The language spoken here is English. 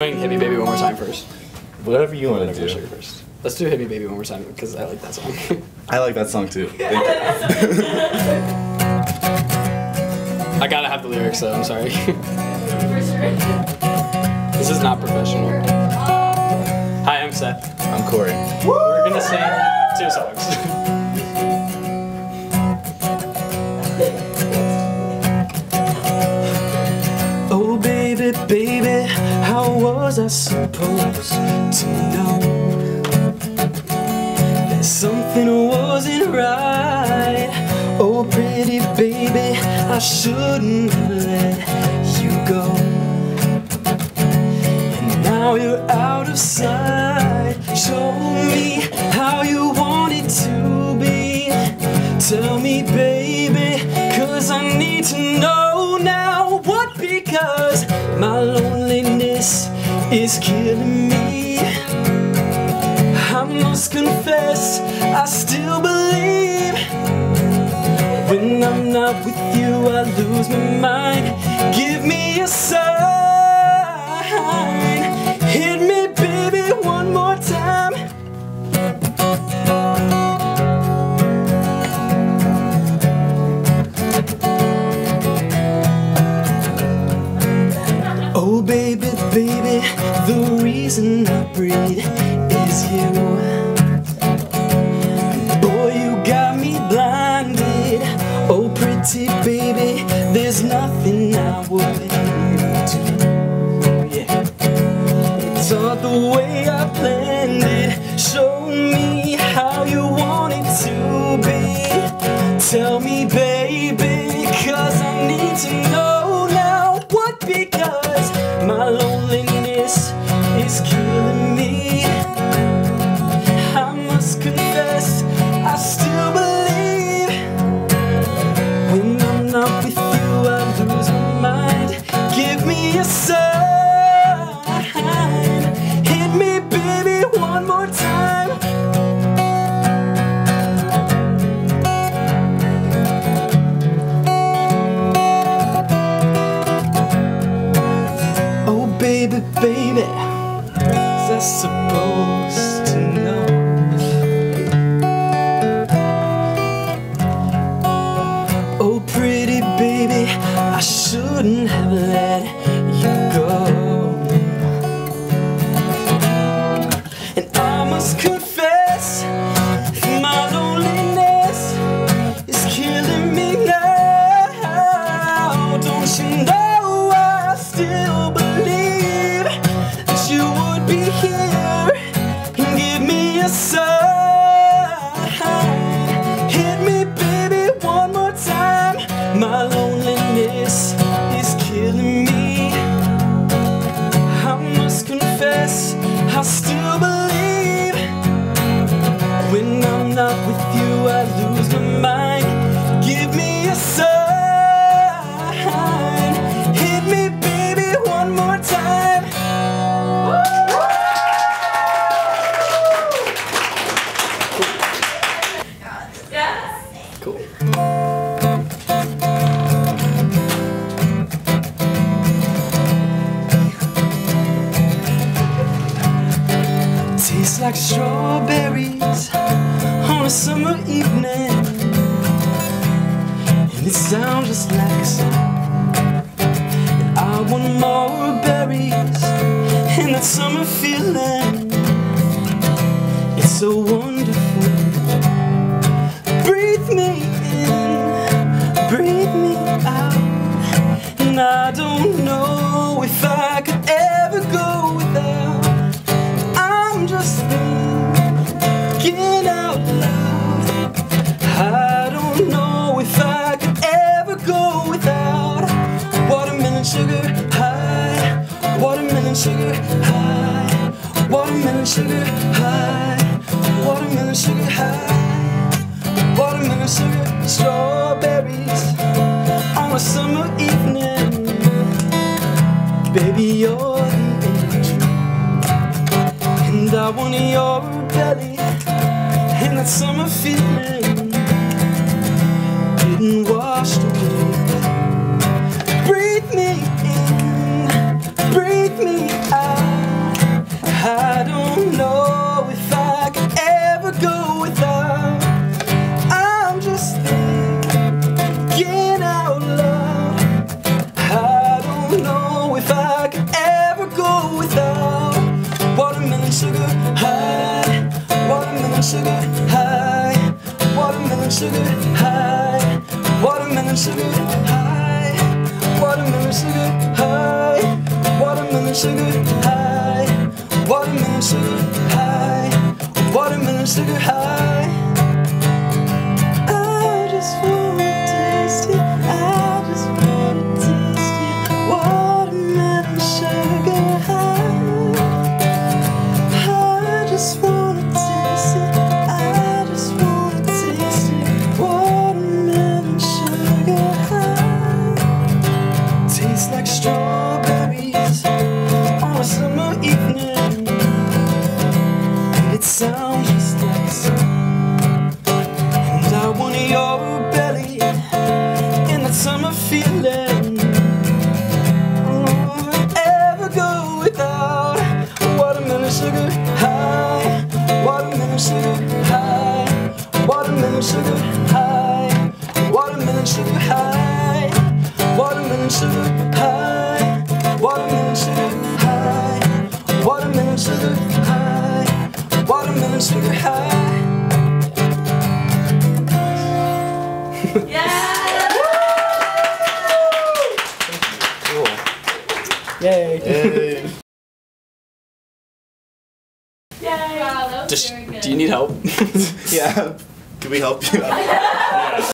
Doing Hit Me Baby one more time first. Whatever you want Whatever to sugar do. first. Let's do Hit Me Baby one more time because I like that song. I like that song too. Thank you. I gotta have the lyrics though. I'm sorry. this is not professional. Hi, I'm Seth. I'm Corey. We're gonna sing two songs. Oh baby, baby, how was I supposed to know that something wasn't right? Oh pretty baby, I shouldn't have let you go. And now you're out of sight. Show me how you want it to be. Tell me, baby, cause I need to know now what because my loneliness is killing me. I must confess, I still believe. When I'm not with you, I lose my mind. Give me a sign. The reason I breathe is you. Boy, you got me blinded. Oh pretty baby, there's nothing I wouldn't do. Yeah. It's all the way I planned it. Show me how you want it to be. Tell me, baby, cause I need to know now what because baby, baby, was I supposed to know? Oh, pretty baby, I shouldn't have let you go. And I must confess, confess, strawberries on a summer evening. And it sounds just like a song. And I want more berries and that summer feeling. It's so wonderful. Out loud. I don't know if I could ever go without watermelon sugar high, watermelon sugar high, watermelon sugar high, watermelon sugar high, watermelon sugar, strawberries on a summer evening. Baby, you're. And I want your belly And that summer feeling. Getting washed away. Breathe me in Breathe me out. I don't know if I could ever go without. I'm just thinking out loud. sugar high, watermelon sugar high, watermelon sugar high, watermelon sugar high, watermelon sugar high, watermelon sugar high. Yay. Yay. Yay. Wow, Does, do you need help? yeah. Can we help you?